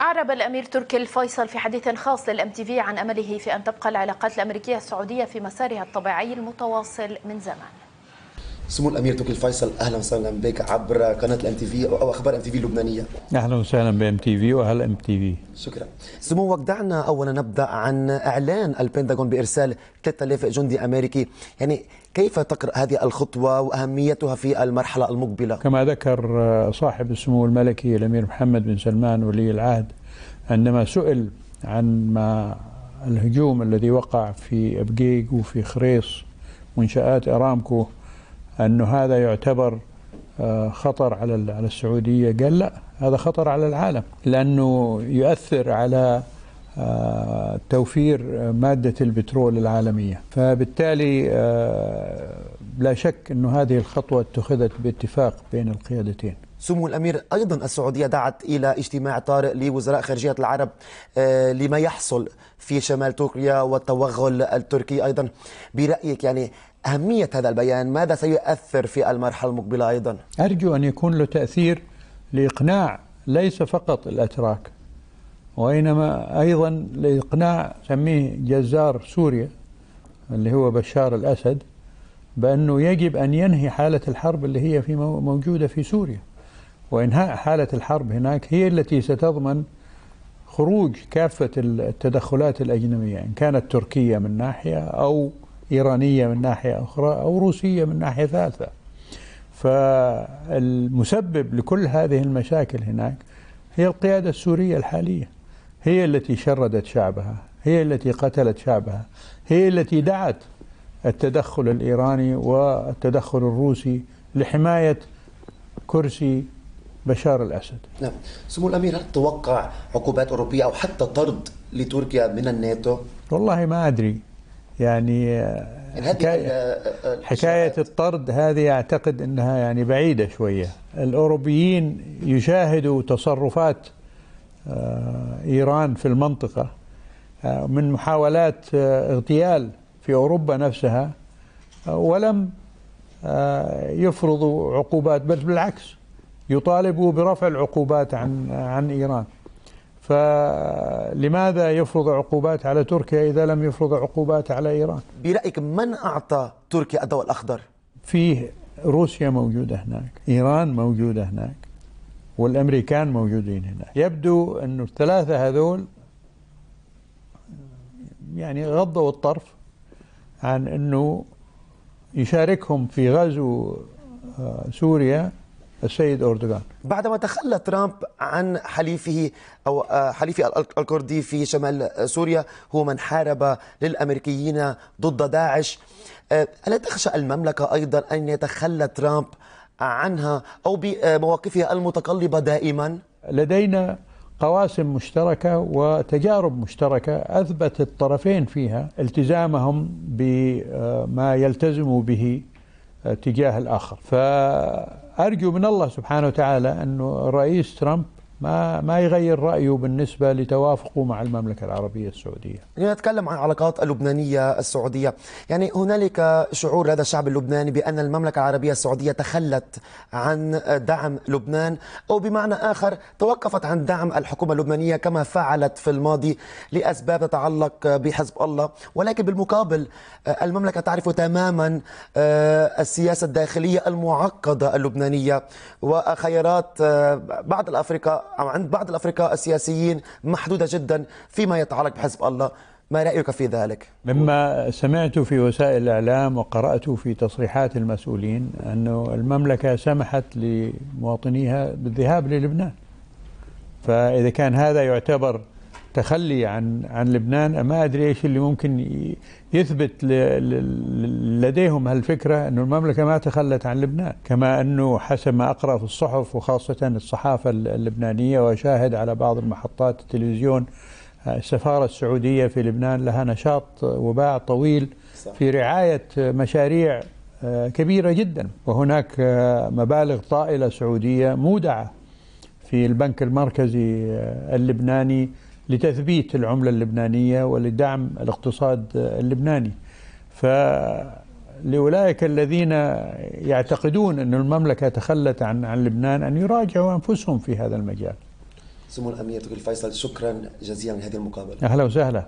أعرب الأمير تركي الفيصل في حديث خاص لل MTV عن أمله في أن تبقى العلاقات الأمريكية السعودية في مسارها الطبيعي المتواصل من زمان. سمو الأمير تركي الفيصل أهلا وسهلا بك عبر قناة ال MTV أو أخبار MTV اللبنانية. أهلا وسهلا ب MTV واهلا MTV. شكرا. سموك دعنا اولا نبدأ عن إعلان البنتاغون بإرسال 3000 جندي أمريكي. يعني كيف تقرأ هذه الخطوة وأهميتها في المرحلة المقبلة؟ كما ذكر صاحب السمو الملكي الأمير محمد بن سلمان ولي العهد عندما سئل عن ما الهجوم الذي وقع في ابقيق وفي خريص منشآت إرامكو أنه هذا يعتبر آه، خطر على على السعودية. قال لا هذا خطر على العالم لأنه يؤثر على آه، توفير مادة البترول العالمية. فبالتالي آه، لا شك إنه هذه الخطوة اتخذت باتفاق بين القيادتين. سمو الأمير أيضا السعودية دعت إلى اجتماع طارئ لوزراء خارجية العرب لما يحصل في شمال تركيا والتوغل التركي أيضا. برأيك يعني أهمية هذا البيان ماذا سيؤثر في المرحلة المقبلة أيضا؟ أرجو أن يكون له تأثير لإقناع ليس فقط الأتراك وإنما أيضا لإقناع سميه جزار سوريا اللي هو بشار الأسد. بأنه يجب أن ينهي حالة الحرب اللي هي في موجودة في سوريا. وإنهاء حالة الحرب هناك هي التي ستضمن خروج كافة التدخلات الأجنبية إن كانت تركية من ناحية أو إيرانية من ناحية أخرى أو روسية من ناحية ثالثة. فالمسبب لكل هذه المشاكل هناك هي القيادة السورية الحالية. هي التي شردت شعبها هي التي قتلت شعبها هي التي دعت التدخل الإيراني والتدخل الروسي لحماية كرسي بشار الأسد. نعم. سمو الأمير هل تتوقع عقوبات أوروبية أو حتى طرد لتركيا من الناتو؟ والله ما أدري. يعني, يعني حكاية, حكاية الطرد هذه أعتقد أنها يعني بعيدة شوية. الأوروبيين يشاهدوا تصرفات آه، إيران في المنطقة آه، من محاولات آه، اغتيال في أوروبا نفسها ولم يفرضوا عقوبات بل بالعكس يطالبوا برفع العقوبات عن عن إيران. فلماذا يفرض عقوبات على تركيا إذا لم يفرض عقوبات على إيران؟ برأيك من أعطى تركيا الضوء الأخضر؟ فيه روسيا موجودة هناك إيران موجودة هناك والأمريكان موجودين هناك. يبدو أن الثلاثة هذول يعني غضوا الطرف عن أنه يشاركهم في غزو آه، سوريا السيد أردوغان. بعدما تخلى ترامب عن حليفه أو آه، حليفه الكردي في شمال سوريا هو من حارب للأمريكيين ضد داعش. آه، ألا تخشى المملكة أيضا أن يتخلى ترامب عنها أو بمواقفها المتقلبة دائما؟ لدينا قواسم مشتركة وتجارب مشتركة أثبت الطرفين فيها التزامهم بما يلتزموا به تجاه الآخر. ف أرجو من الله سبحانه وتعالى أنه الرئيس ترامب ما ما يغير رأيه بالنسبة لتوافقه مع المملكة العربية السعودية. نتكلم عن العلاقات اللبنانية السعودية، يعني هنالك شعور هذا الشعب اللبناني بأن المملكة العربية السعودية تخلت عن دعم لبنان أو بمعنى آخر توقفت عن دعم الحكومة اللبنانية كما فعلت في الماضي لأسباب تتعلق بحزب الله، ولكن بالمقابل المملكة تعرف تماما آه، السياسة الداخلية المعقدة اللبنانية وخيارات آه، بعض الافرقاء أو عند بعض الأفرقاء السياسيين محدودة جدا فيما يتعلق بحزب الله ما رأيك في ذلك؟ مما سمعت في وسائل الإعلام وقرأت في تصريحات المسؤولين أنه المملكة سمحت لمواطنيها بالذهاب للبنان فإذا كان هذا يعتبر تخلي عن عن لبنان. ما أدري إيش اللي ممكن يثبت لديهم هالفكرة إنه المملكة ما تخلت عن لبنان، كما إنه حسب ما أقرأ في الصحف وخاصة الصحافة اللبنانية وأشاهد على بعض المحطات التلفزيون السفارة السعودية في لبنان لها نشاط وباع طويل في رعاية مشاريع آه، كبيرة جدا. وهناك آه، مبالغ طائلة سعودية مودعة في البنك المركزي آه، اللبناني. لتثبيت العملة اللبنانية ولدعم الاقتصاد اللبناني. فلأولئك الذين يعتقدون أن المملكة تخلت عن عن لبنان أن يراجعوا أنفسهم في هذا المجال. سمو الأمير تقول فيصل شكرا جزيلا لهذه المقابلة. أهلا وسهلا.